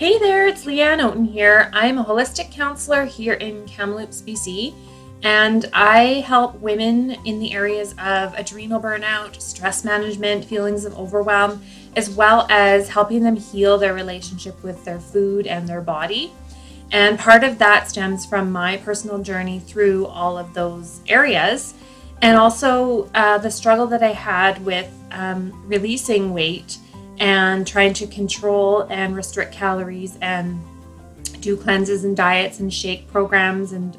Hey there, it's Leanne Oaten here. I'm a holistic counselor here in Kamloops, BC, and I help women in the areas of adrenal burnout, stress management, feelings of overwhelm, as well as helping them heal their relationship with their food and their body. And part of that stems from my personal journey through all of those areas, and also uh, the struggle that I had with um, releasing weight and trying to control and restrict calories and do cleanses and diets and shake programs and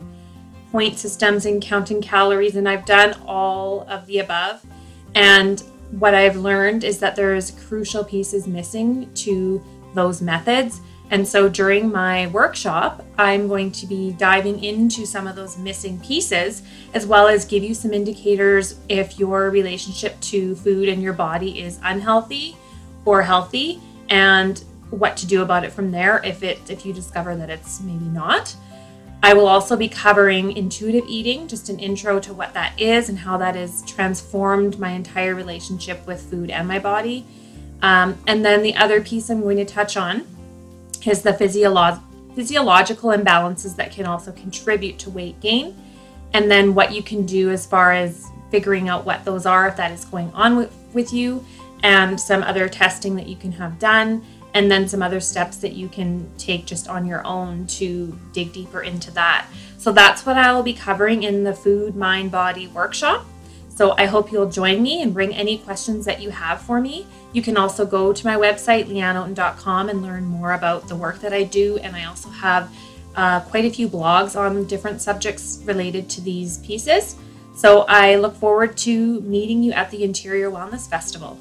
point systems and counting calories. And I've done all of the above. And what I've learned is that there's crucial pieces missing to those methods. And so during my workshop, I'm going to be diving into some of those missing pieces, as well as give you some indicators if your relationship to food and your body is unhealthy or healthy and what to do about it from there if it if you discover that it's maybe not. I will also be covering intuitive eating, just an intro to what that is and how that has transformed my entire relationship with food and my body. Um, and then the other piece I'm going to touch on is the physiolo- physiological imbalances that can also contribute to weight gain. And then what you can do as far as figuring out what those are, if that is going on with, with you, and some other testing that you can have done, and then some other steps that you can take just on your own to dig deeper into that. So that's what I will be covering in the Food, Mind, Body workshop. So I hope you'll join me and bring any questions that you have for me. You can also go to my website, leanneoaten.com, and learn more about the work that I do. And I also have uh, quite a few blogs on different subjects related to these pieces. So I look forward to meeting you at the Interior Wellness Festival.